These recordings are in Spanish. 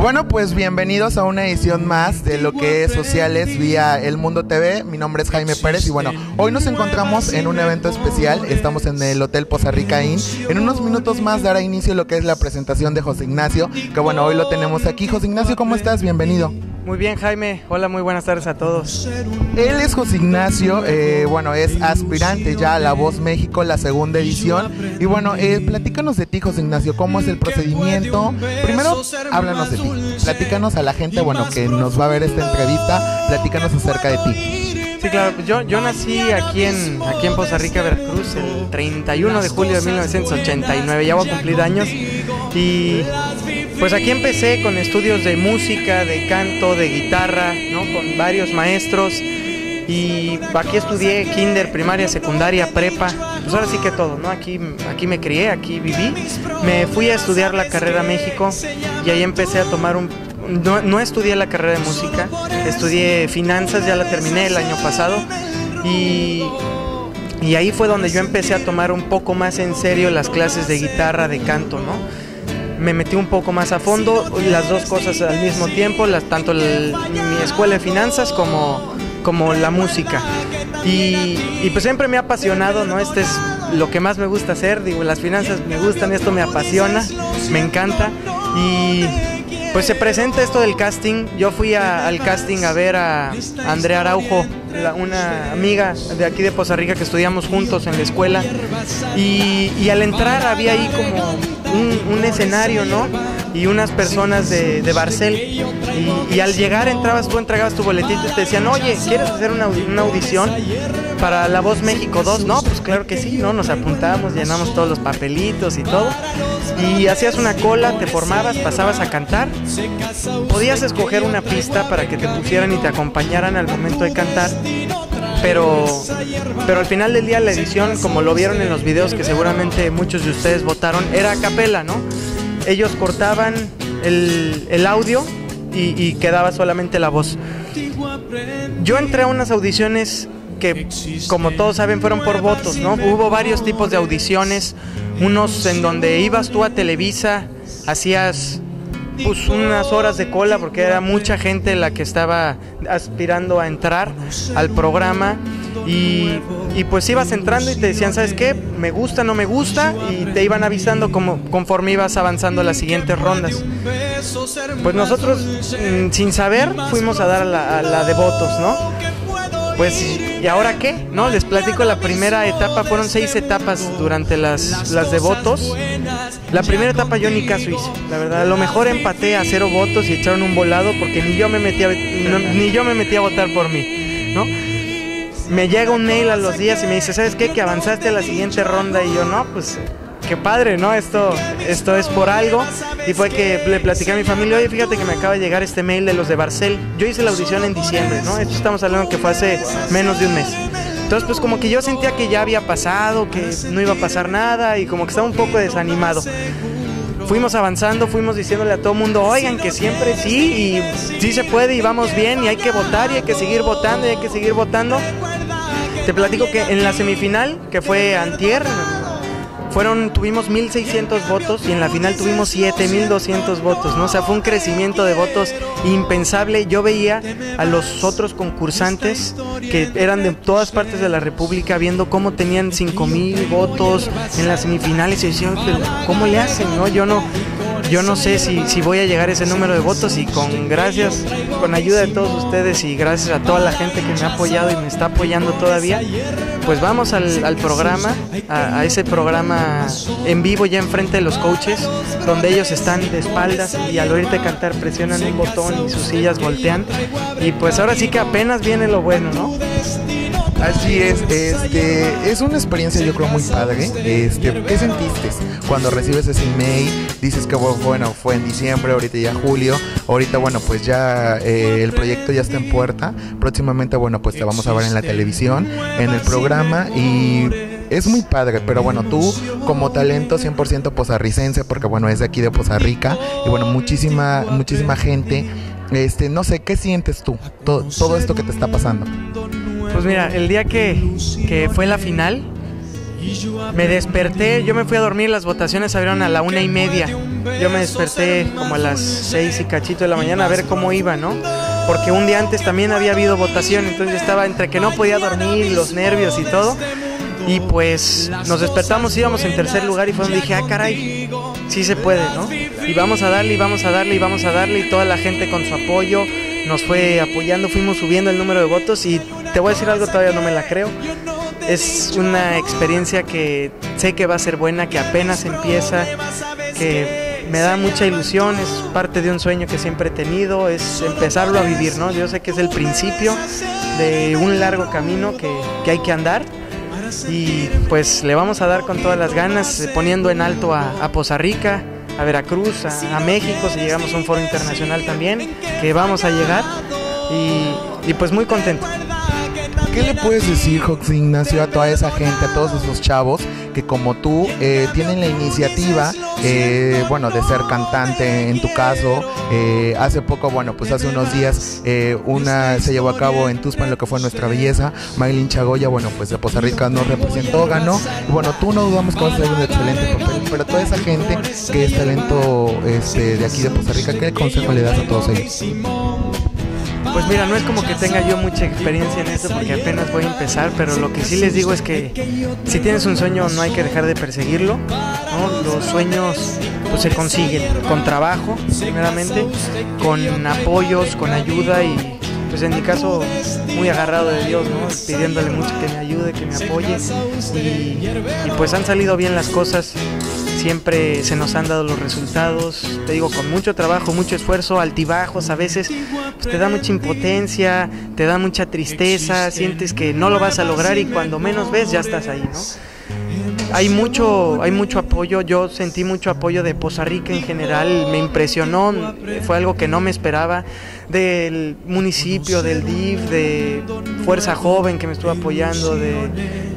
Bueno, pues bienvenidos a una edición más de lo que es Sociales vía El Mundo TV. Mi nombre es Jaime Pérez y bueno, hoy nos encontramos en un evento especial. Estamos en el Hotel Poza Rica Inn. En unos minutos más dará inicio lo que es la presentación de José Ignacio, que bueno, hoy lo tenemos aquí. José Ignacio, ¿cómo estás? Bienvenido. Muy bien, Jaime. Hola, muy buenas tardes a todos. Él es José Ignacio, eh, bueno, es aspirante ya a La Voz México, la segunda edición. Y bueno, eh, platícanos de ti, José Ignacio, cómo es el procedimiento. Primero, háblanos de ti. Platícanos a la gente, bueno, que nos va a ver esta entrevista, platícanos acerca de ti. Sí, claro, pues yo, yo nací aquí en, aquí en Poza Rica, Veracruz, el 31 de julio de 1989, ya voy a cumplir años. Y pues aquí empecé con estudios de música, de canto, de guitarra, ¿no? Con varios maestros. Y aquí estudié kinder, primaria, secundaria, prepa. Pues ahora sí que todo, ¿no? Aquí, aquí me crié, aquí viví. Me fui a estudiar la carrera México y ahí empecé a tomar un... No, no estudié la carrera de música, estudié finanzas, ya la terminé el año pasado. Y y ahí fue donde yo empecé a tomar un poco más en serio las clases de guitarra, de canto, ¿no? Me metí un poco más a fondo, las dos cosas al mismo tiempo, las, tanto mi escuela de finanzas como, como la música. Y, y pues siempre me ha apasionado, ¿no? Este es lo que más me gusta hacer, digo, las finanzas me gustan, esto me apasiona, me encanta. Y pues se presenta esto del casting. Yo fui al casting a ver a Andrea Araujo, la- una amiga de aquí de Poza Rica que estudiamos juntos en la escuela. Y, y al entrar había ahí como un escenario, ¿no? Y unas personas de, de Barcel. Y, al llegar entrabas, tú entregabas tu boletito y te decían, oye, ¿quieres hacer una, audi- una audición para La Voz México 2? No, pues claro que sí, ¿no? Nos apuntamos, llenamos todos los papelitos y todo. Y hacías una cola, te formabas, pasabas a cantar. Podías escoger una pista para que te pusieran y te acompañaran al momento de cantar. Pero, pero al final del día la edición, como lo vieron en los videos que seguramente muchos de ustedes votaron, era a capela, ¿no? Ellos cortaban el, el audio y, quedaba solamente la voz. Yo entré a unas audiciones que, como todos saben, fueron por votos, ¿no? Hubo varios tipos de audiciones, unos en donde ibas tú a Televisa, hacías pues unas horas de cola porque era mucha gente la que estaba aspirando a entrar al programa y, pues ibas entrando y te decían, ¿sabes qué? Me gusta, no me gusta y te iban avisando como, conforme ibas avanzando las siguientes rondas. Pues nosotros, mm, sin saber, fuimos a dar a la, de votos, ¿no? Pues, ¿y ahora qué? ¿No? Les platico la primera etapa, fueron seis etapas durante las, las de votos. La primera etapa yo ni caso hice, la verdad. A lo mejor empaté a cero votos y echaron un volado porque ni yo me metí ni yo me metí a votar por mí, ¿no? Me llega un mail a los días y me dice, ¿sabes qué? Que avanzaste a la siguiente ronda y yo, no, pues qué padre, ¿no? Esto, esto es por algo. Y fue que le platiqué a mi familia, oye, fíjate que me acaba de llegar este mail de los de Barcel. Yo hice la audición en diciembre, ¿no? Estamos hablando que fue hace menos de un mes. Entonces, pues como que yo sentía que ya había pasado, que no iba a pasar nada y como que estaba un poco desanimado. Fuimos avanzando, fuimos diciéndole a todo mundo, oigan, que siempre sí, y sí se puede, y vamos bien, y hay que votar, y hay que seguir votando, y hay que seguir votando. Te platico que en la semifinal, que fue antier, fueron, tuvimos 1.600 votos y en la final tuvimos 7.200 votos, ¿no? O sea, fue un crecimiento de votos impensable. Yo veía a los otros concursantes que eran de todas partes de la República viendo cómo tenían 5.000 votos en las semifinales y decían, ¿cómo le hacen, no? Yo no, yo no sé si, si voy a llegar a ese número de votos y con gracias, con ayuda de todos ustedes y gracias a toda la gente que me ha apoyado y me está apoyando todavía, pues vamos al, programa, a, a ese programa en vivo ya enfrente de los coaches, donde ellos están de espaldas y al oírte cantar presionan un botón y sus sillas voltean. Y pues ahora sí que apenas viene lo bueno, ¿no? Así es, este, es una experiencia yo creo muy padre. Este, ¿qué sentiste cuando recibes ese email? Dices que bueno, fue en diciembre, ahorita ya julio, ahorita bueno, pues ya eh, el proyecto ya está en puerta. Próximamente bueno, pues te vamos a ver en la televisión, en el programa y es muy padre, pero bueno, tú como talento 100% posarricense, porque bueno, es de aquí de Poza Rica y bueno, muchísima muchísima gente este, no sé, ¿qué sientes tú? To- todo esto que te está pasando. Pues mira, el día que, que fue la final, me desperté, yo me fui a dormir, las votaciones abrieron a la una y media. Yo me desperté como a las seis y cachito de la mañana a ver cómo iba, ¿no? Porque un día antes también había habido votación, entonces estaba entre que no podía dormir, los nervios y todo. Y pues nos despertamos, íbamos en tercer lugar y fue donde dije, ah, caray, sí se puede, ¿no? Y vamos a darle, y vamos a darle, y vamos a darle, y toda la gente con su apoyo nos fue apoyando, fuimos subiendo el número de votos y te voy a decir algo, todavía no me la creo. Es una experiencia que sé que va a ser buena, que apenas empieza, que me da mucha ilusión, es parte de un sueño que siempre he tenido, es empezarlo a vivir, ¿no? Yo sé que es el principio de un largo camino que, que hay que andar y pues le vamos a dar con todas las ganas, eh, poniendo en alto a, a Poza Rica, a Veracruz, a, México, si llegamos a un foro internacional también, que vamos a llegar y, y pues muy contento. ¿Qué le puedes decir, José Ignacio, a toda esa gente, a todos esos chavos que como tú eh, tienen la iniciativa, eh, bueno, de ser cantante en tu caso? Eh, hace poco, bueno, pues hace unos días eh, una se llevó a cabo en Tuspan lo que fue nuestra belleza. Maylin Chagoya, bueno, pues de Poza Rica nos representó, ganó. Y bueno, tú no dudamos que vas a hacer un excelente papel, pero toda esa gente que es talento este, de aquí de Poza Rica, ¿qué consejo le das a todos ellos? Pues mira, no es como que tenga yo mucha experiencia en esto porque apenas voy a empezar, pero lo que sí les digo es que si tienes un sueño no hay que dejar de perseguirlo. ¿no? Los sueños pues, se consiguen con trabajo, primeramente, con apoyos, con ayuda y pues en mi caso muy agarrado de Dios, ¿no? pidiéndole mucho que me ayude, que me apoye y, y pues han salido bien las cosas siempre se nos han dado los resultados, te digo, con mucho trabajo, mucho esfuerzo, altibajos, a veces pues, te da mucha impotencia, te da mucha tristeza, sientes que no lo vas a lograr y cuando menos ves ya estás ahí, ¿no? Hay mucho, hay mucho apoyo, yo sentí mucho apoyo de Poza Rica en general, me impresionó, fue algo que no me esperaba, del municipio, del DIF, de Fuerza Joven que me estuvo apoyando, de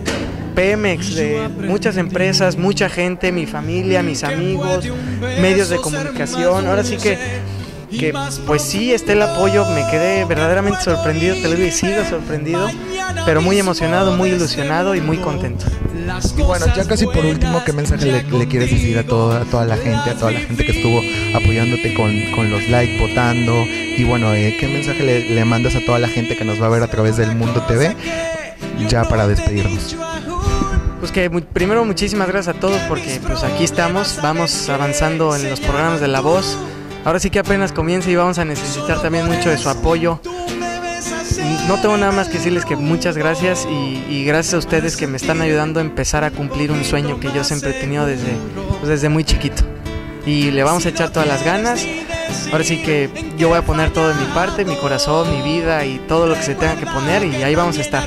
Pemex, de muchas empresas, mucha gente, mi familia, mis amigos, medios de comunicación. Ahora sí que, que pues sí está el apoyo, me quedé verdaderamente sorprendido, te lo digo y sigo sorprendido, pero muy emocionado, muy ilusionado y muy contento. Y bueno, ya casi por último, ¿qué mensaje le, le quieres decir a toda, a toda la gente, a toda la gente que estuvo apoyándote con, con los likes, votando? Y bueno, eh, ¿qué mensaje le, le mandas a toda la gente que nos va a ver a través del Mundo TV? Ya para despedirnos. Pues que mu primero muchísimas gracias a todos porque pues aquí estamos, vamos avanzando en los programas de La Voz. Ahora sí que apenas comienza y vamos a necesitar también mucho de su apoyo. No tengo nada más que decirles que muchas gracias y, y gracias a ustedes que me están ayudando a empezar a cumplir un sueño que yo siempre he tenido desde, pues desde muy chiquito. Y le vamos a echar todas las ganas. Ahora sí que yo voy a poner todo de mi parte, mi corazón, mi vida y todo lo que se tenga que poner y ahí vamos a estar.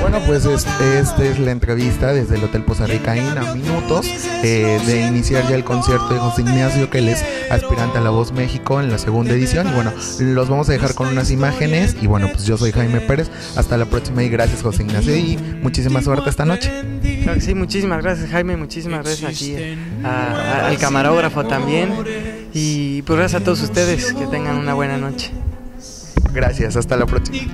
Bueno, pues esta este es la entrevista desde el Hotel Poza Rica en a minutos eh, de iniciar ya el concierto de José Ignacio, que él es aspirante a La Voz México en la segunda edición. Y bueno, los vamos a dejar con unas imágenes. Y bueno, pues yo soy Jaime Pérez. Hasta la próxima y gracias José Ignacio y muchísima suerte esta noche. Claro que sí, muchísimas gracias Jaime, muchísimas gracias aquí a, a, al camarógrafo también. Y pues gracias a todos ustedes, que tengan una buena noche. Gracias, hasta la próxima.